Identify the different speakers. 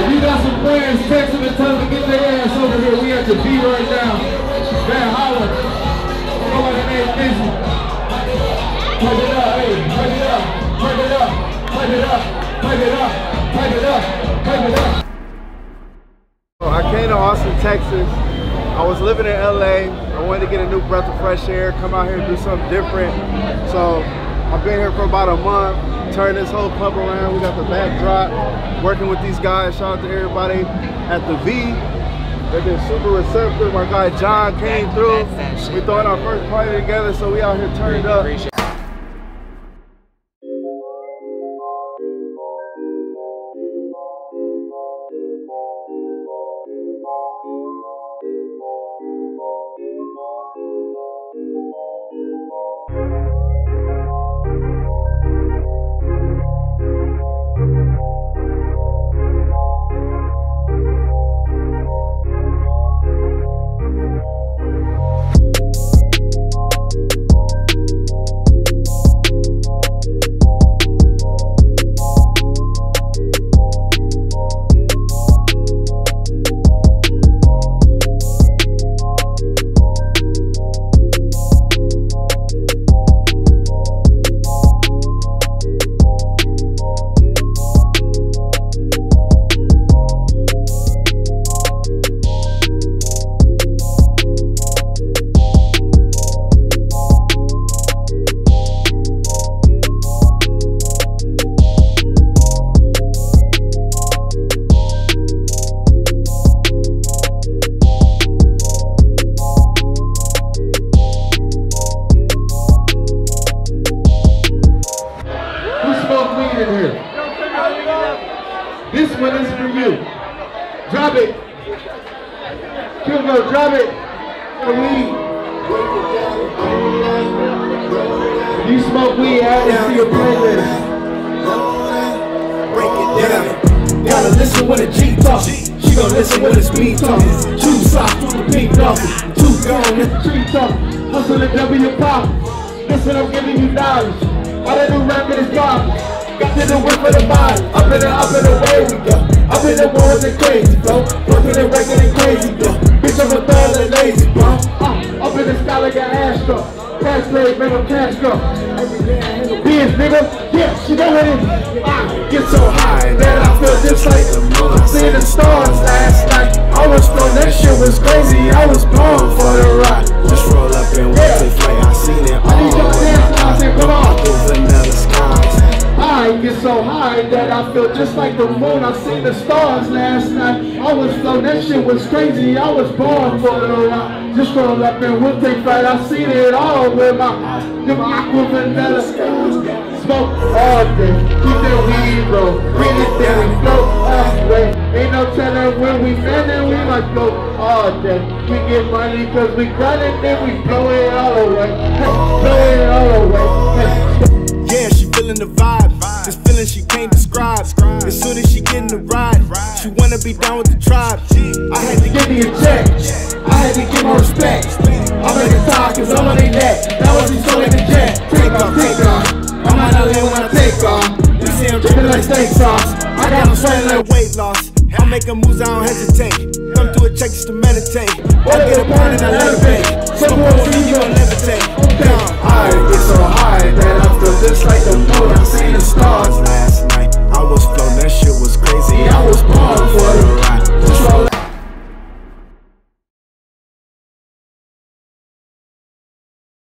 Speaker 1: If you got some friends, text them and tell them to get their ass over here. We at the B right now. Go by the name Busy. Pipe it up, hey, pipe it up, pipe it up, pipe it up, pipe it up, pipe it up, pipe it up.
Speaker 2: I came to Austin, Texas. I was living in LA. I wanted to get a new breath of fresh air, come out here and do something different. So I've been here for about a month, turned this whole club around. We got the backdrop, working with these guys. Shout out to everybody at the V. They've been super receptive. My guy John came through. We throwing our first party together, so we out here turned up.
Speaker 1: In here? This one is for you. Drop it. Kilgo, drop it. For weed. You smoke weed, add it to your playlist.
Speaker 3: Gotta listen when a G talk. She gon' listen when it's me talk. Two socks through the pink coffee. Two gone
Speaker 1: Let the tree talk. Hustle the W pop. Listen, I'm giving you dollars. All that new rap is garbage. Got to the whip for the body. Up in the up and away we go. Up in the wars and crazy, bro. Working and raking and crazy, bro. Bitch, I'm a thug and lazy, bro. Uh, up in the sky like an astro. Cash play, man, I'm Castro. Bitch, nigga. Yeah, she know what it. Uh,
Speaker 3: Get so high that I feel just like the moon. I seen the stars last night. I was stoned, that shit was crazy. I was born for the ride. Just roll up and wait
Speaker 1: high that I feel just like the moon. I seen the stars last night. I was flown, that shit was crazy. I was born for the ride. Just roll up and we'll take flight. I seen it all with my them aqua vanilla. Smoke all day, keep that weed roll. Bring it down, we float all way. Ain't no telling when we landin', we might float all day. We get money cause we got it, then we blow it all away. Blow it all away.
Speaker 3: Yeah, she feeling the vibe. This feeling she can't describe. As soon as she get in the ride, she wanna be down with the tribe. I had to
Speaker 1: give me a check. I had to give my respect. I'm in the top cause I'm on their neck. That was he stole in the jet. Take off, take off. I'm out of here when I take off.
Speaker 3: You see him
Speaker 1: Dripping like steak sauce. I got
Speaker 3: I'm
Speaker 1: him sweating like
Speaker 3: like weight loss. I'm making moves, I don't hesitate. Come through a check just to meditate. I get a and I elevate. Some boys see